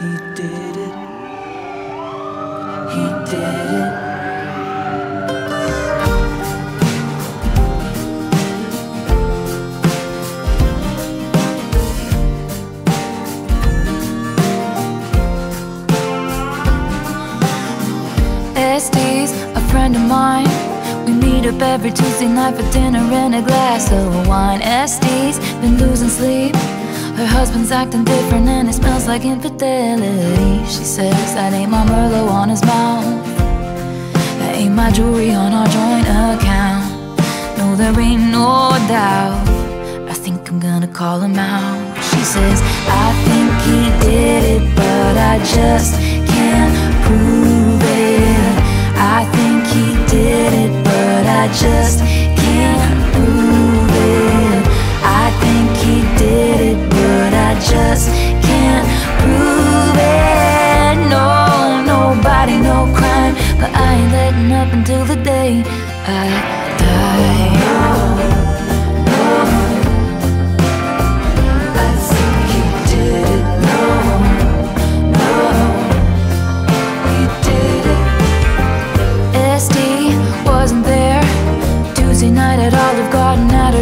He did it. He did it. Este's a friend of mine. We meet up every Tuesday night for dinner and a glass of wine. Este's been losing sleep. Her husband's acting different and it smells like infidelity. She says that ain't my Merlot on his mouth. That ain't my jewelry on our joint account. No, there ain't no doubt. I think I'm gonna call him out. She says, I think he did it, but I just can't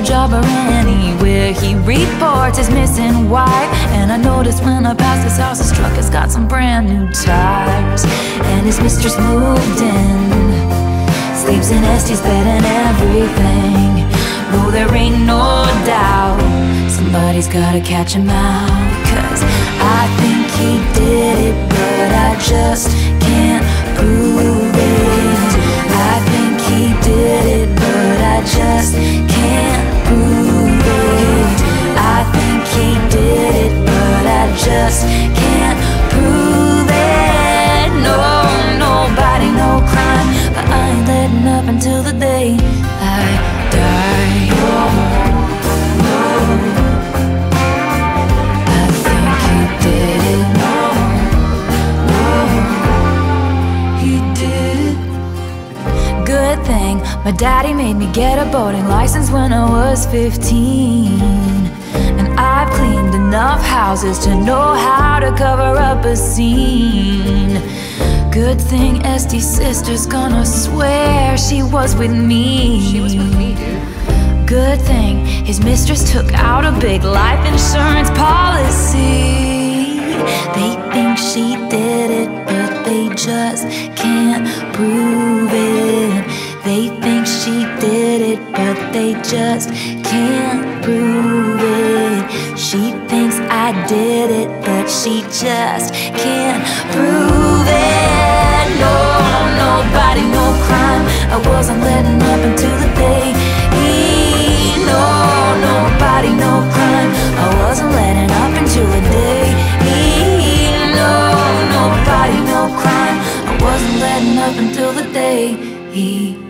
job or anywhere. He reports his missing wife, and I notice when I pass his house, his truck has got some brand new tires, and his mistress moved in. Sleeps in Este's bed and everything. No, there ain't no doubt. Somebody's gotta catch him out. Cause I think he did it, but I just can't my daddy made me get a boating license when I was 15. And I've cleaned enough houses to know how to cover up a scene. Good thing Este's sister's gonna swear she was with me. She was with me, dude. Good thing his mistress took out a big life insurance policy. They just can't prove it. She thinks I did it, but she just can't prove it. No, nobody, no crime. I wasn't letting up until the day. He, no, nobody, no crime. I wasn't letting up until the day. He, no, nobody, no crime. I wasn't letting up until the day he